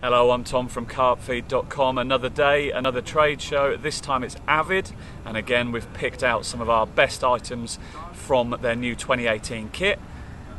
Hello, I'm Tom from carpfeed.com. Another day, another trade show. This time it's Avid, and again we've picked out some of our best items from their new 2018 kit.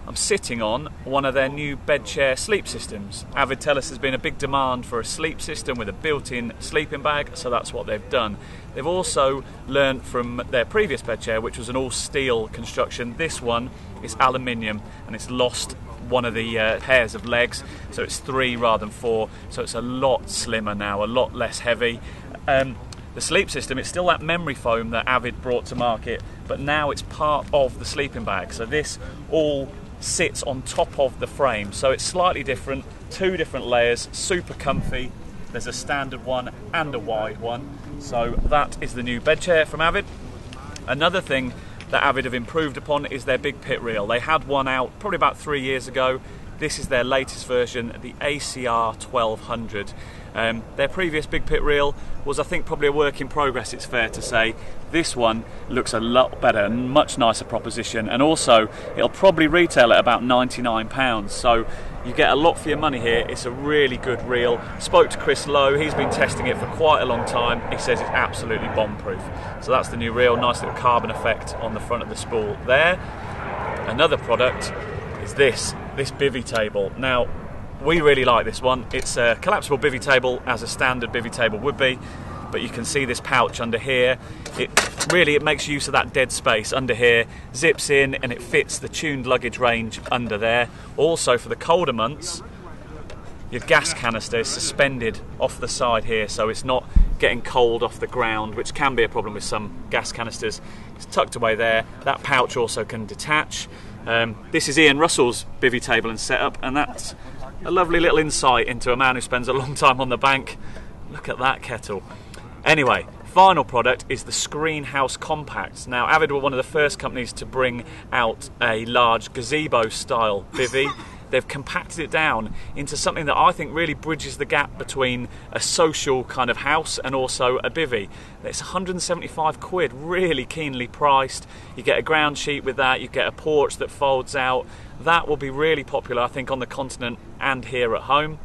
I'm sitting on one of their new bed chair sleep systems. Avid tell us there's been a big demand for a sleep system with a built-in sleeping bag, so that's what they've done. They've also learned from their previous bed chair, which was an all steel construction. This one is aluminium and it's lost one of the uh, pairs of legs, so it's three rather than four. So it's a lot slimmer now, a lot less heavy. Um, the sleep system, it's still that memory foam that Avid brought to market, but now it's part of the sleeping bag. So this all sits on top of the frame, so it's slightly different, two different layers, super comfy. There's a standard one and a wide one. So that is the new bed chair from Avid. Another thing that Avid have improved upon is their big pit reel. They had one out probably about three years ago. This is their latest version, the ACR 1200. Um, their previous big pit reel was, I think, probably a work in progress, it's fair to say. This one looks a lot better and much nicer proposition, and also it'll probably retail at about £99. So you get a lot for your money here. It's a really good reel. Spoke to Chris Lowe, he's been testing it for quite a long time. He says it's absolutely bomb proof. So that's the new reel, nice little carbon effect on the front of the spool there. Another product is this, this bivy table. Now, we really like this one. It's a collapsible bivy table as a standard bivy table would be, but you can see this pouch under here. It really it makes use of that dead space under here, zips in and it fits the tuned luggage range under there. Also for the colder months, your gas canister is suspended off the side here so it's not getting cold off the ground, which can be a problem with some gas canisters. It's tucked away there. That pouch also can detach. Um, this is Ian Russell's bivy table and setup, and that's a lovely little insight into a man who spends a long time on the bank. Look at that kettle. Anyway, final product is the Screen House Compact. Now, Avid were one of the first companies to bring out a large gazebo style bivy. They've compacted it down into something that I think really bridges the gap between a social kind of house and also a bivy. It's 175 quid, really keenly priced. You get a ground sheet with that, you get a porch that folds out. That will be really popular, I think, on the continent and here at home.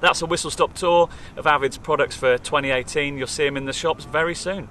That's a whistle stop tour of Avid's products for 2018. You'll see them in the shops very soon.